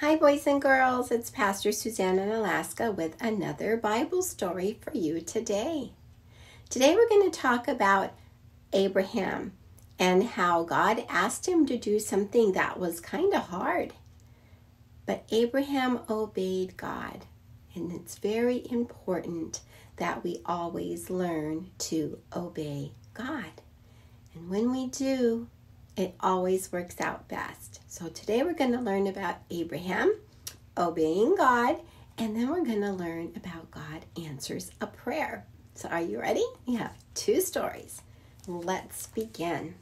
Hi, boys and girls. It's Pastor Suzan in Alaska with another Bible story for you today. Today, we're going to talk about Abraham and how God asked him to do something that was kind of hard. But Abraham obeyed God, and it's very important that we always learn to obey God. And when we do, it always works out best. So today we're going to learn about Abraham obeying God, and then we're going to learn about God answers a prayer. So are you ready? We have two stories. Let's begin.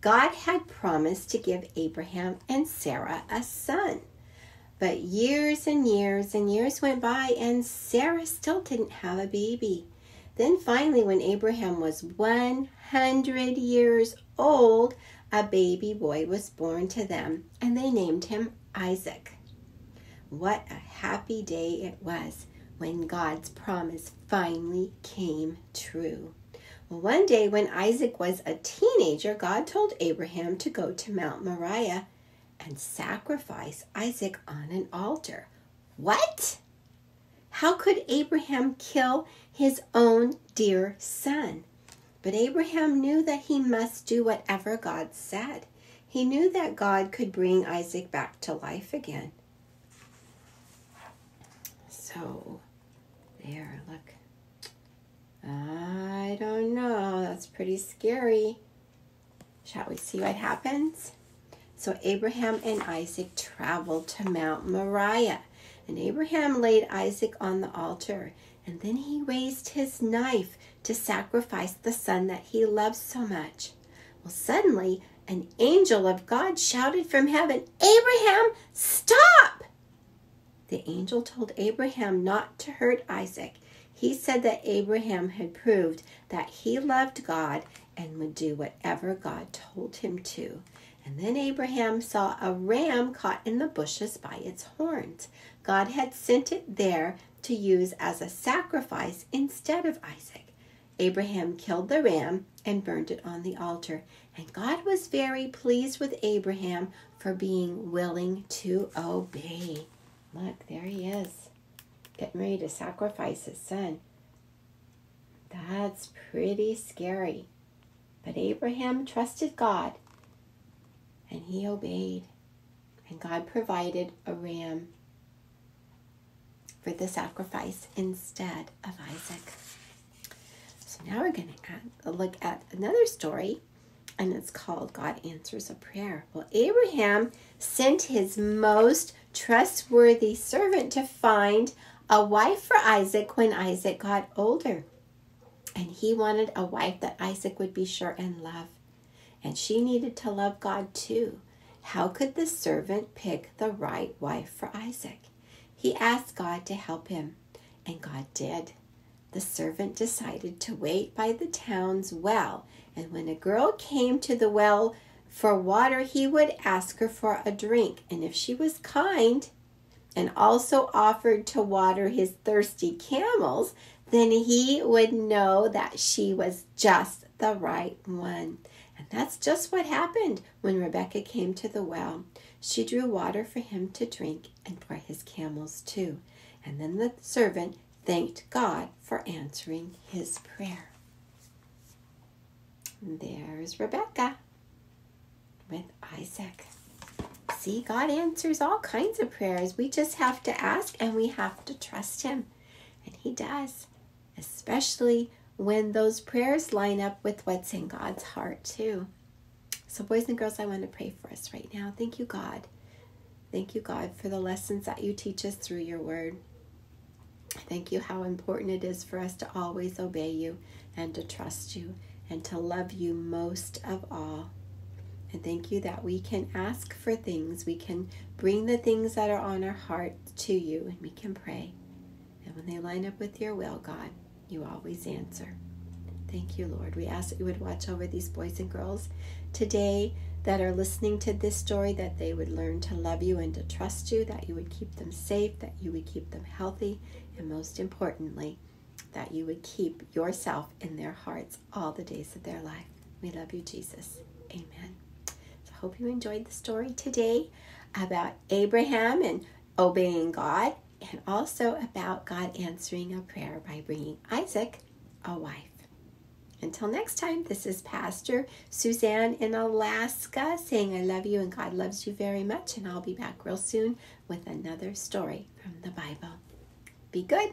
God had promised to give Abraham and Sarah a son. But years and years and years went by, and Sarah still didn't have a baby. Then finally, when Abraham was 100 years old, a baby boy was born to them, and they named him Isaac. What a happy day it was when God's promise finally came true. One day when Isaac was a teenager, God told Abraham to go to Mount Moriah and sacrifice Isaac on an altar. What? How could Abraham kill his own dear son? But Abraham knew that he must do whatever God said. He knew that God could bring Isaac back to life again. So, there, look. I don't know. That's pretty scary. Shall we see what happens? So, Abraham and Isaac traveled to Mount Moriah. And Abraham laid Isaac on the altar, and then he raised his knife to sacrifice the son that he loved so much. Well, suddenly, an angel of God shouted from heaven, Abraham, stop! The angel told Abraham not to hurt Isaac. He said that Abraham had proved that he loved God and would do whatever God told him to. And then Abraham saw a ram caught in the bushes by its horns. God had sent it there to use as a sacrifice instead of Isaac. Abraham killed the ram and burned it on the altar. And God was very pleased with Abraham for being willing to obey. Look, there he is, getting ready to sacrifice his son. That's pretty scary. But Abraham trusted God and he obeyed. And God provided a ram for the sacrifice instead of Isaac. So now we're going to look at another story, and it's called God Answers a Prayer. Well, Abraham sent his most trustworthy servant to find a wife for Isaac when Isaac got older. And he wanted a wife that Isaac would be sure and love and she needed to love God too. How could the servant pick the right wife for Isaac? He asked God to help him, and God did. The servant decided to wait by the town's well, and when a girl came to the well for water, he would ask her for a drink, and if she was kind and also offered to water his thirsty camels, then he would know that she was just the right one. And that's just what happened when Rebecca came to the well. She drew water for him to drink and for his camels too. And then the servant thanked God for answering his prayer. And there's Rebecca with Isaac. See, God answers all kinds of prayers. We just have to ask and we have to trust Him. And He does, especially when those prayers line up with what's in God's heart, too. So, boys and girls, I want to pray for us right now. Thank you, God. Thank you, God, for the lessons that you teach us through your word. Thank you how important it is for us to always obey you and to trust you and to love you most of all. And thank you that we can ask for things. We can bring the things that are on our heart to you and we can pray. And when they line up with your will, God, you always answer. Thank you, Lord. We ask that you would watch over these boys and girls today that are listening to this story, that they would learn to love you and to trust you, that you would keep them safe, that you would keep them healthy, and most importantly, that you would keep yourself in their hearts all the days of their life. We love you, Jesus. Amen. So I hope you enjoyed the story today. about Abraham and obeying God, and also about God answering a prayer by bringing Isaac a wife. Until next time, this is Pastor Suzan in Alaska saying I love you and God loves you very much, and I'll be back real soon with another story from the Bible. Be good.